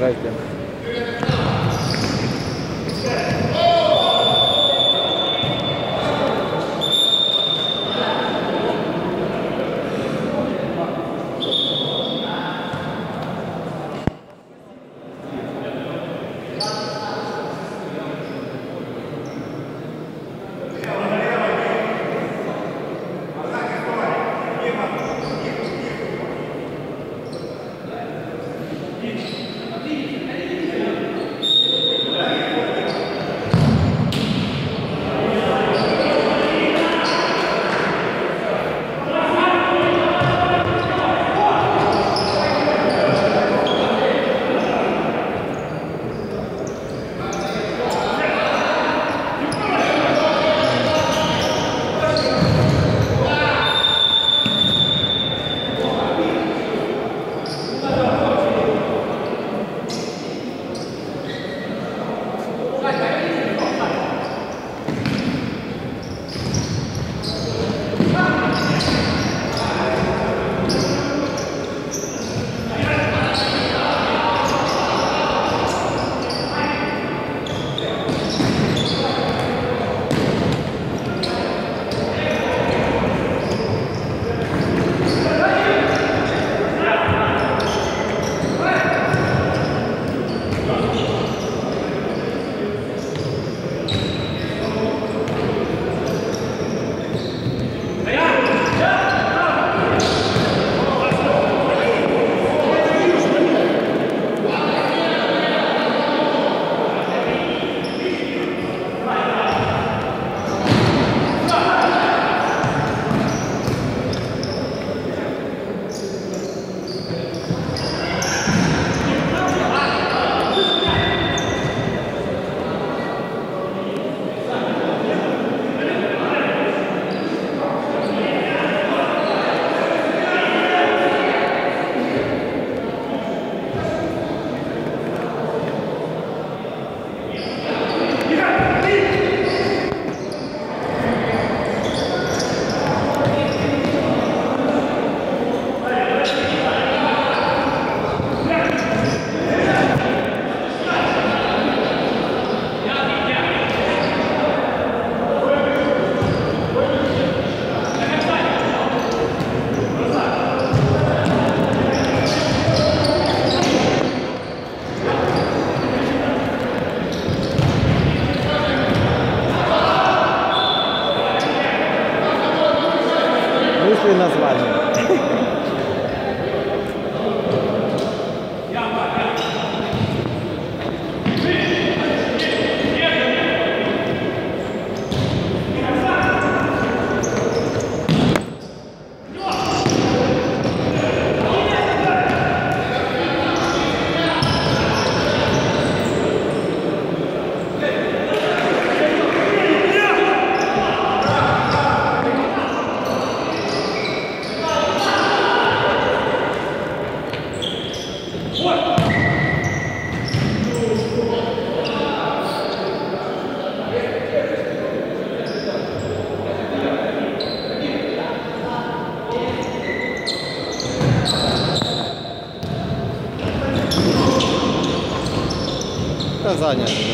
Здрасте. наказание.